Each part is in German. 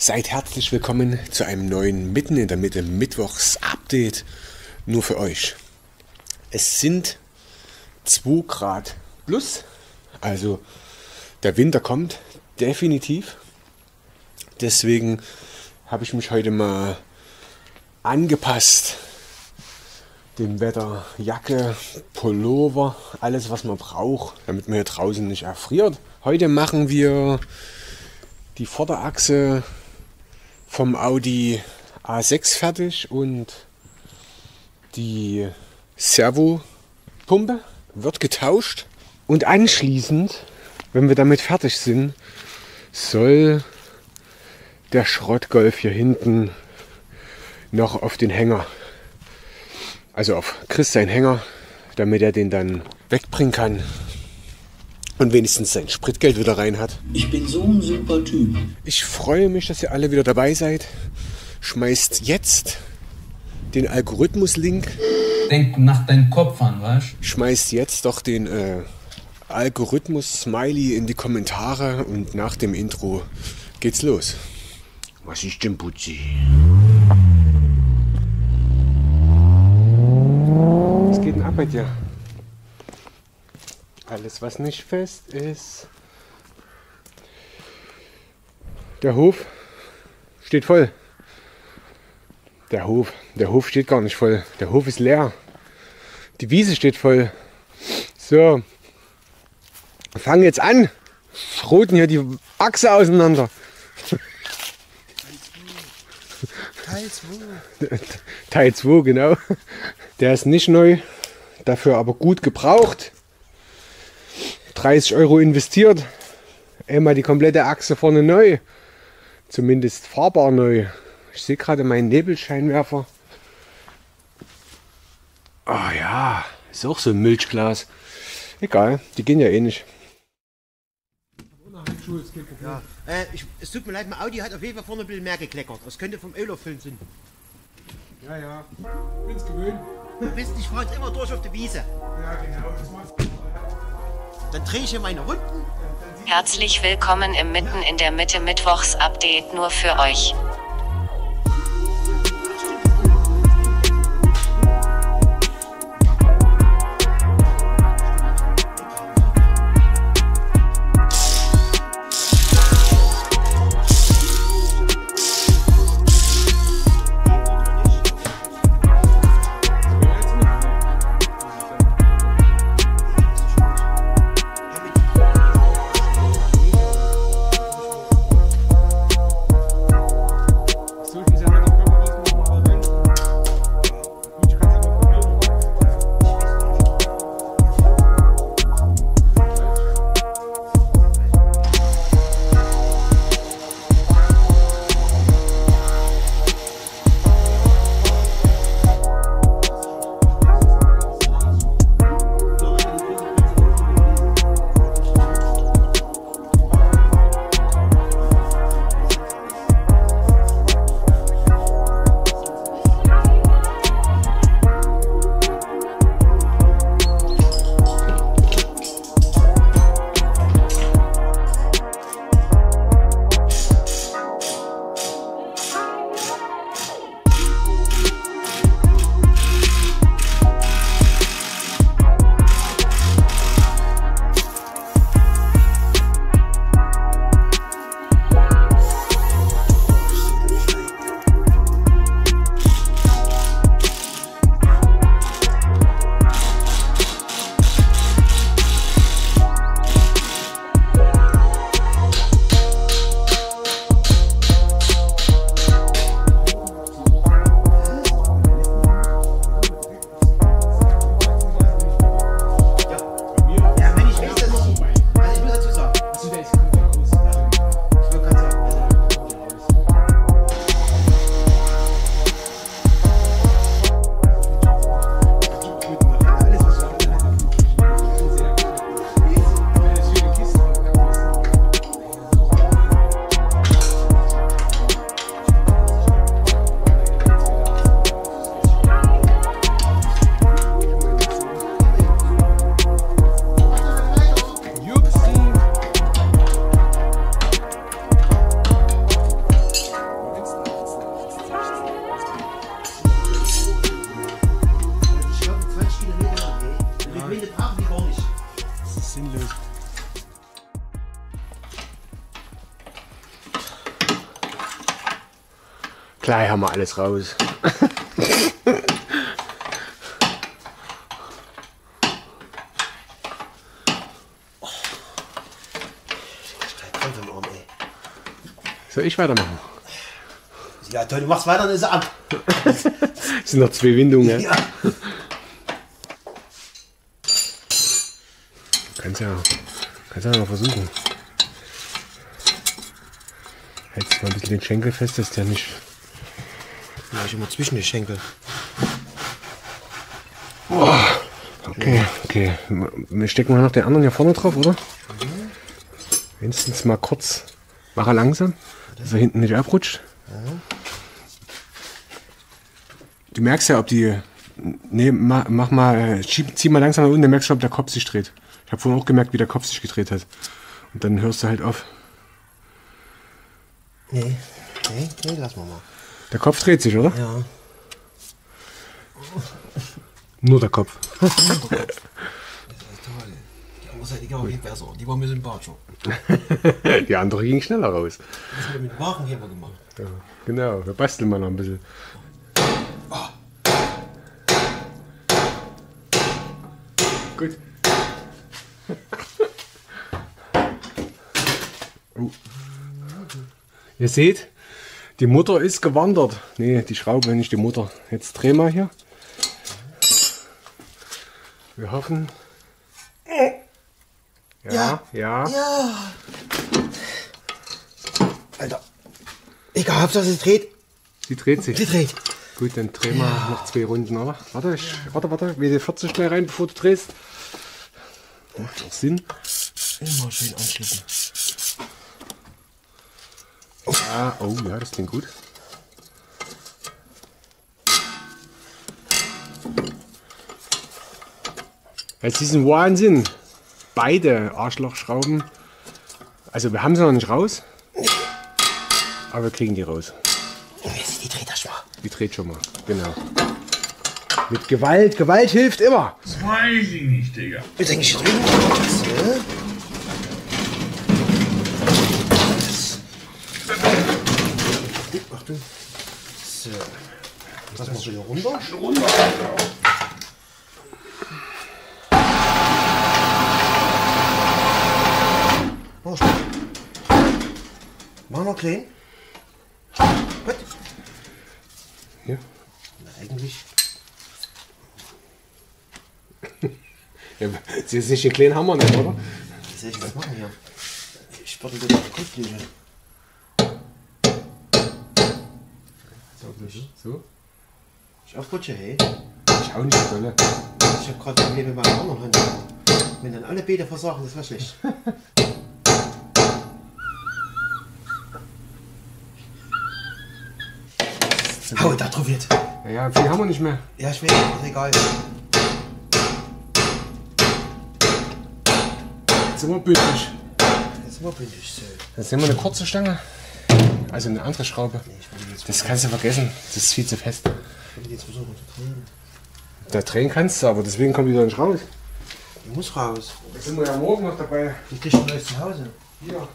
Seid herzlich willkommen zu einem neuen Mitten in der Mitte Mittwochs Update nur für euch. Es sind 2 Grad plus, also der Winter kommt definitiv. Deswegen habe ich mich heute mal angepasst dem Wetter. Jacke, Pullover, alles was man braucht, damit man hier draußen nicht erfriert. Heute machen wir die Vorderachse vom Audi A6 fertig und die Servopumpe wird getauscht. Und anschließend, wenn wir damit fertig sind, soll der Schrottgolf hier hinten noch auf den Hänger, also auf Chris seinen Hänger, damit er den dann wegbringen kann und wenigstens sein Spritgeld wieder rein hat. Ich bin so ein super Typ. Ich freue mich, dass ihr alle wieder dabei seid. Schmeißt jetzt den Algorithmus-Link. Denk nach deinem Kopf an, weißt Schmeißt jetzt doch den äh, Algorithmus-Smiley in die Kommentare und nach dem Intro geht's los. Was ist denn Putzi? Was geht denn ab bei dir? Alles, was nicht fest ist. Der Hof steht voll. Der Hof, der Hof steht gar nicht voll. Der Hof ist leer. Die Wiese steht voll. So, wir fangen jetzt an. Schroten hier die Achse auseinander. Teil 2. Teil 2, genau. Der ist nicht neu, dafür aber gut gebraucht. 30 Euro investiert. Einmal die komplette Achse vorne neu. Zumindest fahrbar neu. Ich sehe gerade meinen Nebelscheinwerfer. Ah ja, ist auch so ein Milchglas. Egal, die gehen ja eh nicht. Ja. Äh, ich, es tut mir leid, mein Audi hat auf jeden Fall vorne ein bisschen mehr gekleckert. Das könnte vom Ölauffüllen sein. Ja, ja, bin's gewöhnt. Du ich fahre jetzt immer durch auf die Wiese. Ja, genau. Dann drehe ich hier meine Runden. Herzlich willkommen im Mitten in der Mitte Mittwochs Update nur für euch. Gleich haben wir alles raus. Soll ich weitermachen? Ja, toll, du machst weiter, dann ist er ab. Es sind noch zwei Windungen. Ja. Kannst ja, kannst ja noch versuchen. Hältst mal ein bisschen den Schenkel fest, dass der nicht. Ich immer zwischen den Schenkel. Okay, okay. Wir stecken mal noch den anderen hier vorne drauf, oder? Wenigstens mal kurz. Mach er langsam, dass er hinten nicht abrutscht. Du merkst ja, ob die. Nee, mach, mach mal, äh, schieb, zieh mal langsam nach unten, dann merkst du, ob der Kopf sich dreht. Ich habe vorhin auch gemerkt, wie der Kopf sich gedreht hat. Und dann hörst du halt auf. Nee, nee, nee, lass mal mal. Der Kopf dreht sich, oder? Ja. Nur der Kopf. Toll. Die andere Seite ging auch nicht besser. Die war mir sympathischer. Die andere ging schneller raus. Das haben wir mit dem Wagenheber gemacht. Ja, genau, wir basteln mal noch ein bisschen. Gut. Oh. Ihr seht, die Mutter ist gewandert. Nee, die Schraube, nicht die Mutter. Jetzt dreh mal hier. Wir hoffen. Ja, ja. Ja. Alter. Egal, Hauptsache sie dreht. Sie dreht sich. Sie dreht. Gut, dann drehen wir noch zwei Runden, oder? Warte, ich, warte, warte. Wir 40 schnell rein, bevor du drehst. Macht doch Sinn. Immer schön anschließen. Ah, oh ja, das klingt gut. Jetzt ist ein Wahnsinn. Beide Arschlochschrauben. Also wir haben sie noch nicht raus. Aber wir kriegen die raus. Die dreht das mal. Die dreht schon mal. Genau. Mit Gewalt. Gewalt hilft immer. Das weiß ich nicht, Digga. Jetzt eigentlich drüben. So. Achtung. So. Lass mal wieder runter. Oh, stopp. Mach noch klein. Gut. Hier. Na, eigentlich. Ja, sie ist nicht den kleinen Hammer, nicht, oder? Was soll ich jetzt machen hier? Ich wieder auf die Kotflügel. So. Ich aufrutsche, hey. Ich auch nicht dolle. Ich habe gerade Probleme mit meiner anderen Hand. Wenn dann alle Beete versagen, das wäre schlecht. Hau, da drauf jetzt. Ja, ja, viel haben wir nicht mehr. Ja, ich weiß, ist egal. Jetzt sind wir bündig. Jetzt sind wir bündig. So. Jetzt nehmen wir eine kurze Stange. Also eine andere Schraube. Jetzt, Das kannst du vergessen. Das ist viel zu fest. Jetzt versuchen zu drehen. Da drehen kannst du, aber deswegen kommt die da nicht raus. Die muss raus. Da sind wir ja morgen noch dabei. Die kriegt ein neues Zuhause. Hier.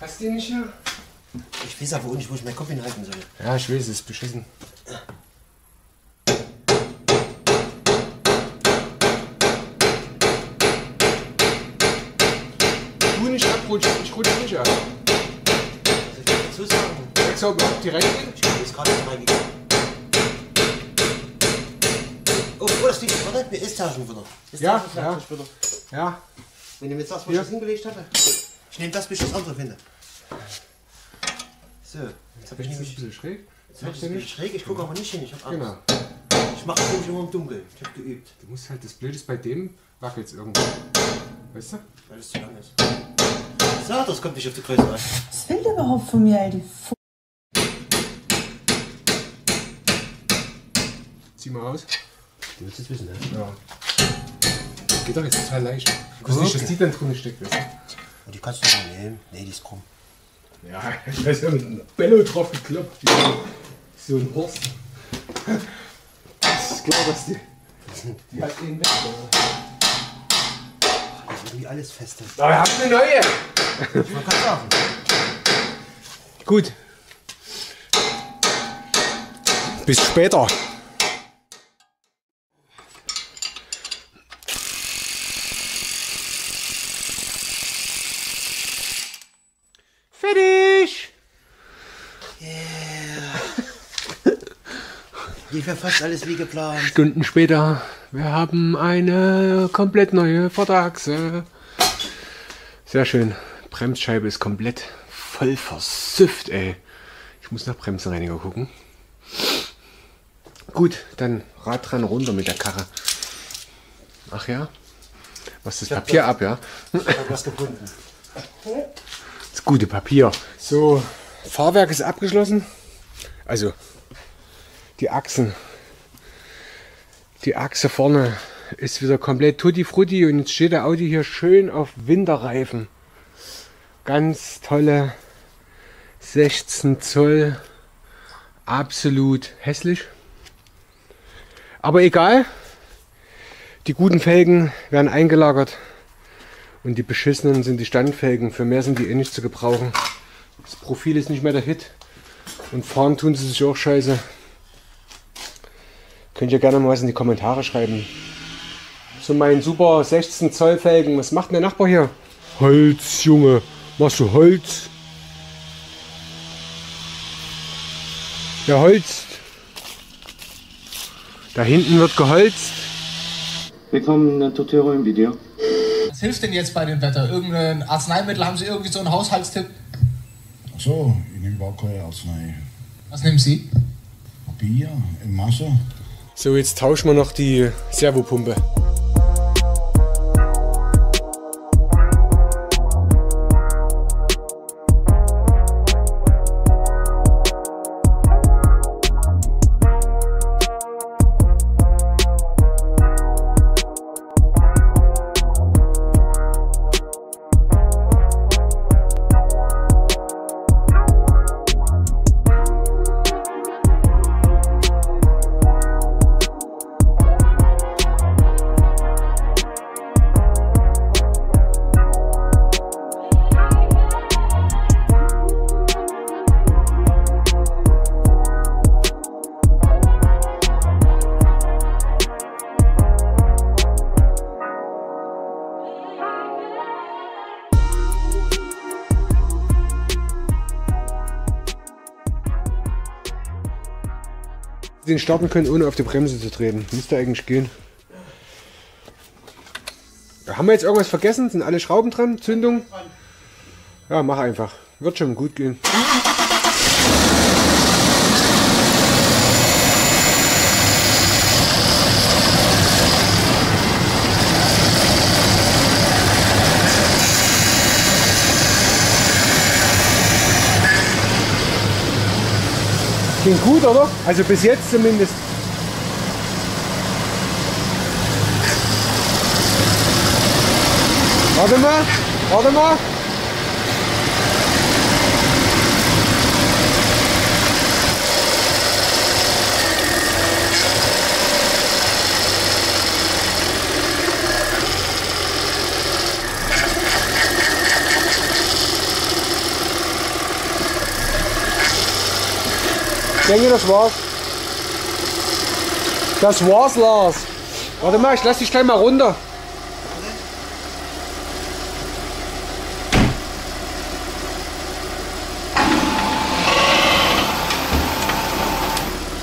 Hast du die nicht hier? Ich weiß aber auch nicht, wo ich meinen Kopf hinhalten soll. Ja, ich weiß, es ist beschissen. Du nicht abrutschen, ich rutsche nicht ab. Was soll ich dazu sagen? Ob direkt in. Ich bin jetzt gerade nicht reingegangen. Oh, oh, das liegt. Warte, mir ist Taschen wieder. Ist Ja, ja. wieder. Ja, Wenn ihr mir jetzt das, was Hier. ich das hingelegt hatte. Ich nehme das, bis ich das andere finde. So, jetzt habe ich es ein nämlich. bisschen schräg. Jetzt habe ich das ein bisschen schräg. Ich gucke aber nicht hin. Ich habe Angst. Genau. Ich mache das nämlich immer im Dunkeln. Ich habe geübt, Du musst halt, das Blöde ist bei dem, wackelt es irgendwo. Weißt du? weil es zu lang ist. So, das kommt nicht auf die Größe an. Was will der überhaupt von mir, ey, F Zieh mal raus. Du willst es wissen, ne? Ja. Geht doch jetzt total leicht. Ich wusste nicht, dass die dann drin steckt. Weißt du? Und die kannst du noch nehmen. Nee, die ist krumm. Ja, ich weiß ja mit einem Bello drauf gekloppt. So ein Horst. Das ist klar, dass die. Die hat den weg. Wie alles feste. Da haben wir eine neue. Wollte gerade sagen. Gut. Bis später. Fertig. Lief ja fast alles wie geplant. Stunden später. Wir haben eine komplett neue Vorderachse. Sehr schön. Bremsscheibe ist komplett voll versüfft, ey. Ich muss nach Bremsenreiniger gucken. Gut, dann Rad dran runter mit der Karre. Ach ja? Was das Papier ab, ja? Ich hab was gefunden. Das gute Papier. So, Fahrwerk ist abgeschlossen. Also, die Achsen. Die Achse vorne ist wieder komplett tutti frutti und jetzt steht der Audi hier schön auf Winterreifen. Ganz tolle 16 Zoll. Absolut hässlich. Aber egal. Die guten Felgen werden eingelagert. Und die beschissenen sind die Standfelgen. Für mehr sind die eh nicht zu gebrauchen. Das Profil ist nicht mehr der Hit. Und fahren tun sie sich auch scheiße. Könnt ihr gerne mal was in die Kommentare schreiben. So mein super 16 Zoll Felgen. Was macht denn der Nachbar hier? Holz, Junge. Machst du Holz? Der holzt. Da hinten wird geholzt. Willkommen in Totero im Video. Was hilft denn jetzt bei dem Wetter? Irgendein Arzneimittel? Haben Sie irgendwie so einen Haushaltstipp? Ach so, ich nehme gar keine Arznei. Was nehmen Sie? Bier in Masse. So, jetzt tauschen wir noch die Servopumpe. Den starten können, ohne auf die Bremse zu treten. Müsste eigentlich gehen. Haben wir jetzt irgendwas vergessen? Sind alle Schrauben dran? Zündung? Ja, mach einfach. Wird schon gut gehen. Klingt gut, oder? Also bis jetzt zumindest. Warte mal, warte mal. Denke, das war's. Das war's, Lars. Warte mal, ich lass dich gleich mal runter.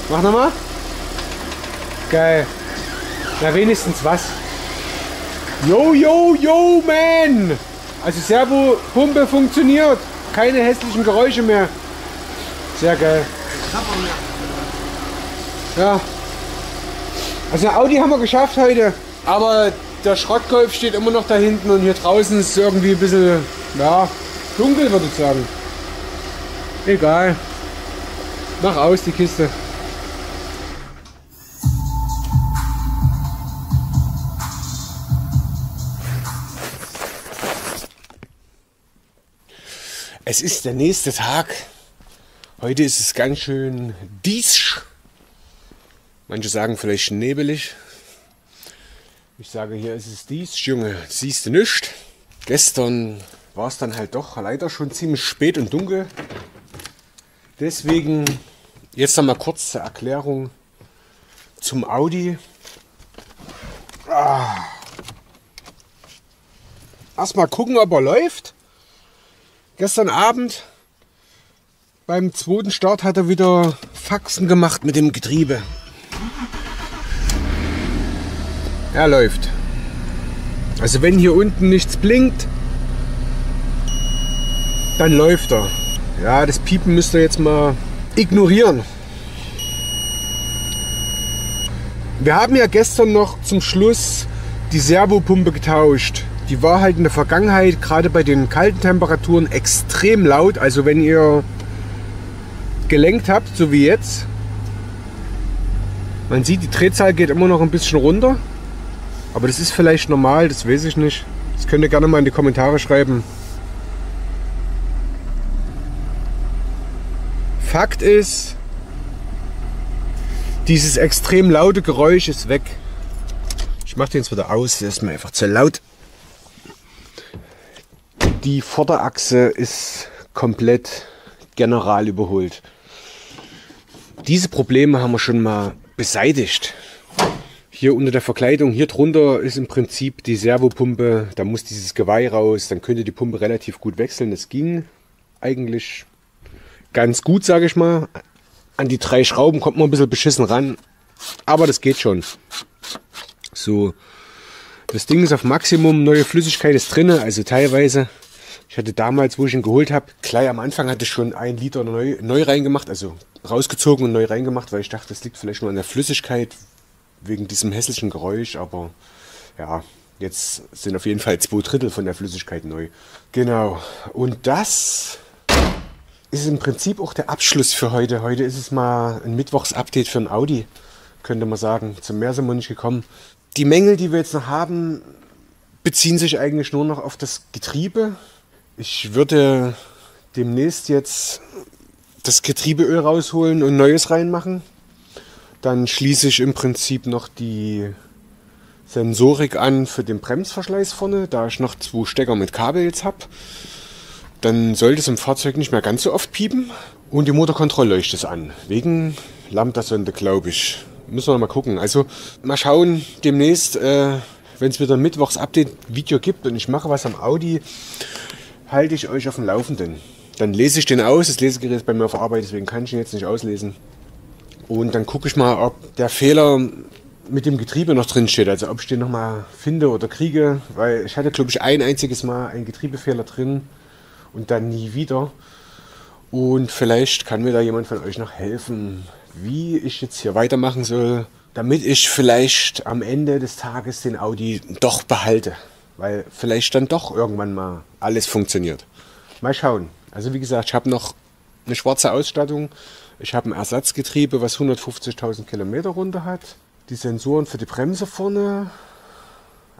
Mach nochmal. Geil. Na, wenigstens was. Yo, yo, yo, man! Also Servo-Pumpe funktioniert. Keine hässlichen Geräusche mehr. Sehr geil. Ja. Also Audi haben wir geschafft heute. Aber der Schrottgolf steht immer noch da hinten und hier draußen ist irgendwie ein bisschen, ja, dunkel würde ich sagen. Egal. Mach aus die Kiste. Es ist der nächste Tag. Heute ist es ganz schön diesch. Manche sagen vielleicht nebelig. Ich sage, hier ist es dies, Junge, siehst du nicht. Gestern war es dann halt doch leider schon ziemlich spät und dunkel. Deswegen jetzt noch mal kurz zur Erklärung zum Audi. Ah. Erstmal gucken, ob er läuft. Gestern Abend beim zweiten Start hat er wieder Faxen gemacht mit dem Getriebe. Er läuft. Also wenn hier unten nichts blinkt, dann läuft er. Ja, das Piepen müsst ihr jetzt mal ignorieren. Wir haben ja gestern noch zum Schluss die Servopumpe getauscht. Die war halt in der Vergangenheit, gerade bei den kalten Temperaturen, extrem laut. Also wenn ihr gelenkt habt, so wie jetzt, man sieht, die Drehzahl geht immer noch ein bisschen runter. Aber das ist vielleicht normal, das weiß ich nicht. Das könnt ihr gerne mal in die Kommentare schreiben. Fakt ist, dieses extrem laute Geräusch ist weg. Ich mache den jetzt wieder aus, der ist mir einfach zu laut. Die Vorderachse ist komplett general überholt. Diese Probleme haben wir schon mal beseitigt. Hier unter der Verkleidung, hier drunter ist im Prinzip die Servopumpe. Da muss dieses Geweih raus. Dann könnte die Pumpe relativ gut wechseln. Das ging eigentlich ganz gut, sage ich mal. An die drei Schrauben kommt man ein bisschen beschissen ran. Aber das geht schon. So, das Ding ist auf Maximum. Neue Flüssigkeit ist drin. Also teilweise ich hatte damals, wo ich ihn geholt habe, gleich am Anfang hatte ich schon ein Liter neu, neu reingemacht, also rausgezogen und neu reingemacht, weil ich dachte, das liegt vielleicht nur an der Flüssigkeit wegen diesem hässlichen Geräusch, aber ja, jetzt sind auf jeden Fall zwei Drittel von der Flüssigkeit neu. Genau. Und das ist im Prinzip auch der Abschluss für heute. Heute ist es mal ein Mittwochs-Update für ein Audi, könnte man sagen. Zum Meer sind wir nicht gekommen. Die Mängel, die wir jetzt noch haben, beziehen sich eigentlich nur noch auf das Getriebe. Ich würde demnächst jetzt das Getriebeöl rausholen und neues reinmachen. Dann schließe ich im Prinzip noch die Sensorik an für den Bremsverschleiß vorne, da ich noch zwei Stecker mit Kabel jetzt habe. Dann sollte es im Fahrzeug nicht mehr ganz so oft piepen. Und die Motorkontrollleuchte ist an. Wegen Lambda-Sonde, glaube ich. Müssen wir mal gucken. Also mal schauen, demnächst, äh, wenn es wieder ein Mittwochs-Update-Video gibt und ich mache was am Audi, halte ich euch auf dem Laufenden. Dann lese ich den aus. Das Lesegerät ist bei mir auf Arbeit, deswegen kann ich ihn jetzt nicht auslesen. Und dann gucke ich mal, ob der Fehler mit dem Getriebe noch drin steht. Also ob ich den nochmal finde oder kriege. Weil ich hatte, glaube ich, ein einziges Mal einen Getriebefehler drin und dann nie wieder. Und vielleicht kann mir da jemand von euch noch helfen, wie ich jetzt hier weitermachen soll, damit ich vielleicht am Ende des Tages den Audi doch behalte. Weil vielleicht dann doch irgendwann mal alles funktioniert. Mal schauen. Also wie gesagt, ich habe noch eine schwarze Ausstattung. Ich habe ein Ersatzgetriebe, was 150.000 Kilometer runter hat. Die Sensoren für die Bremse vorne.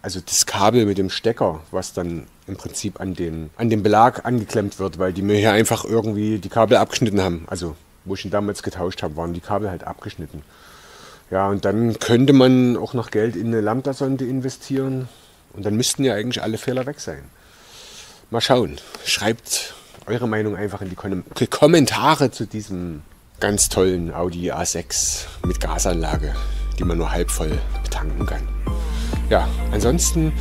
Also das Kabel mit dem Stecker, was dann im Prinzip an den, an den Belag angeklemmt wird, weil die mir hier einfach irgendwie die Kabel abgeschnitten haben. Also wo ich ihn damals getauscht habe, waren die Kabel halt abgeschnitten. Ja, und dann könnte man auch noch Geld in eine Lambda-Sonde investieren. Und dann müssten ja eigentlich alle Fehler weg sein. Mal schauen. Schreibt eure Meinung einfach in die Kommentare zu diesem ganz tollen Audi A6 mit Gasanlage, die man nur halb voll betanken kann. Ja, ansonsten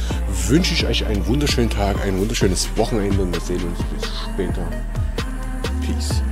wünsche ich euch einen wunderschönen Tag, ein wunderschönes Wochenende und wir sehen uns bis später. Peace.